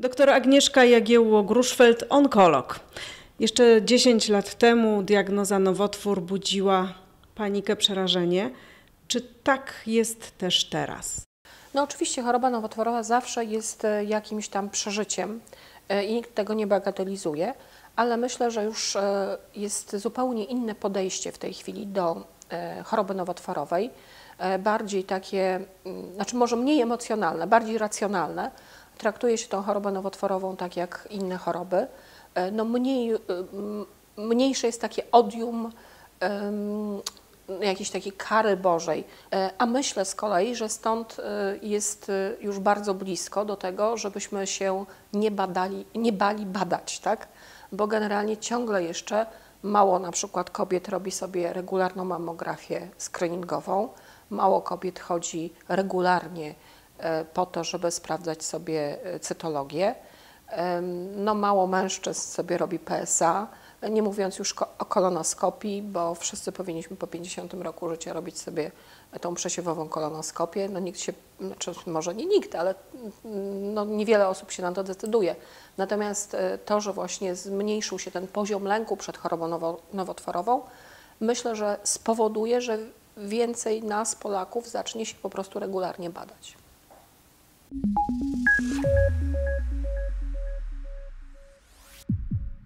Doktor Agnieszka Jagiełło-Gruszfeld, onkolog. Jeszcze 10 lat temu diagnoza nowotwór budziła panikę, przerażenie. Czy tak jest też teraz? No oczywiście choroba nowotworowa zawsze jest e, jakimś tam przeżyciem e, i nikt tego nie bagatelizuje, ale myślę, że już e, jest zupełnie inne podejście w tej chwili do choroby nowotworowej, bardziej takie, mm, znaczy może mniej emocjonalne, bardziej racjonalne. Traktuje się tą chorobę nowotworową tak jak inne choroby. No mniej, mniejsze jest takie odium jakiejś takiej kary Bożej. E, a myślę z kolei, że stąd e, jest e, już bardzo blisko do tego, żebyśmy się nie, badali, nie bali badać, tak? Bo generalnie ciągle jeszcze mało na przykład kobiet robi sobie regularną mammografię screeningową, mało kobiet chodzi regularnie po to, żeby sprawdzać sobie cytologię. No mało mężczyzn sobie robi PSA, nie mówiąc już o kolonoskopii, bo wszyscy powinniśmy po 50 roku życia robić sobie tą przesiewową kolonoskopię. No nikt się, znaczy może nie nikt, ale no niewiele osób się na to decyduje. Natomiast e, to, że właśnie zmniejszył się ten poziom lęku przed chorobą nowo, nowotworową, myślę, że spowoduje, że więcej nas, Polaków, zacznie się po prostu regularnie badać.